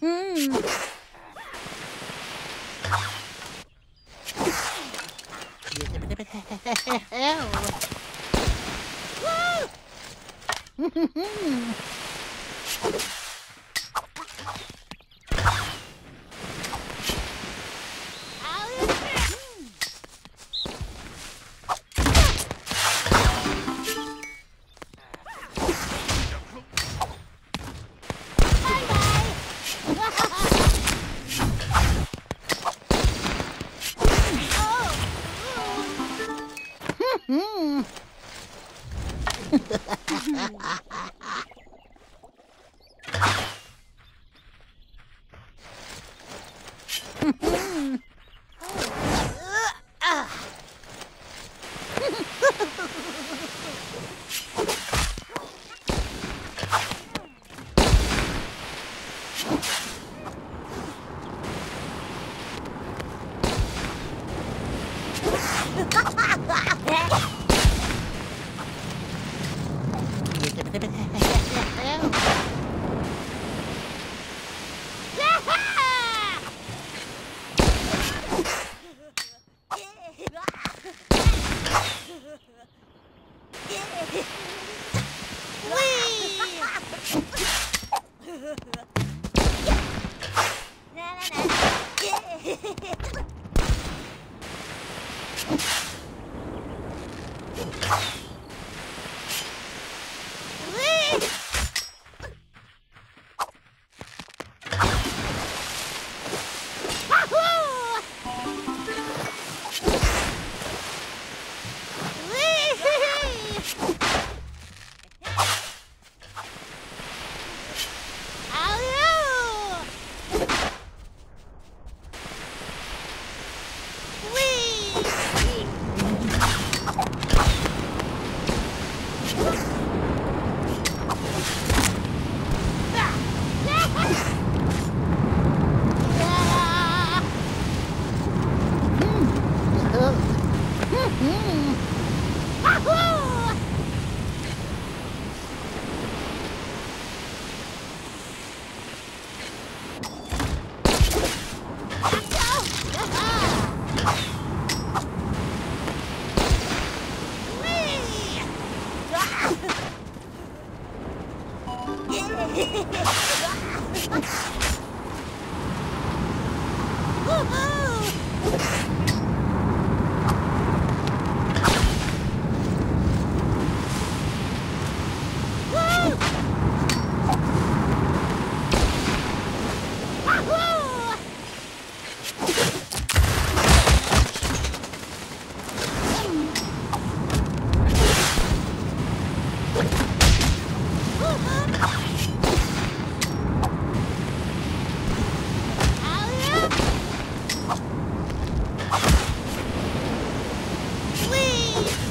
Hmm. Ha ha ha ha! Okay. Yeah. Oh!